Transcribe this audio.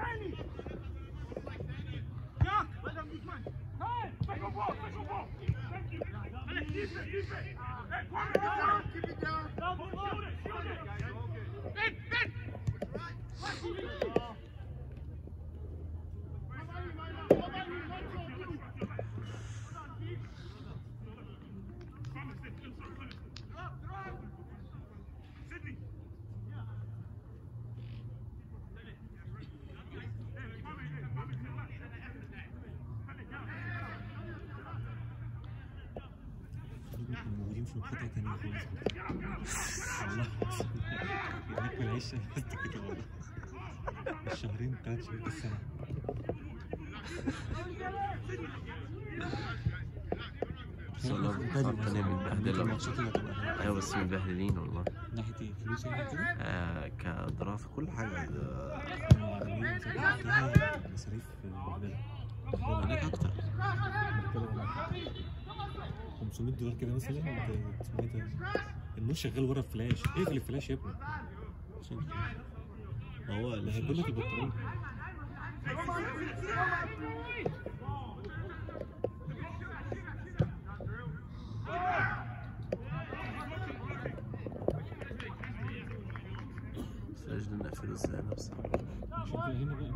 موجودين في محطة تانية خالص والله ناكل العيش بس كده والله الشهرين ثلاث شهور في السنة بس والله مبهدل الفترة دي ممكن متبهدلة الماتشات اللي هتبقى أيوه بس متبهدلين والله ناحية إيه فلوس يعني كده؟ آه كدراسة كل حاجة. مصاريف البهدلة هناك أكتر 500 دولار كده مثلا؟ اسمه إيه ده؟ النور شغال ورا الفلاش. اقفل الفلاش يا ابني؟ عشان ما هو اللي هيجيب لك البطارية بس لازم نقفله إزاي نفسه. شوف هنا بقى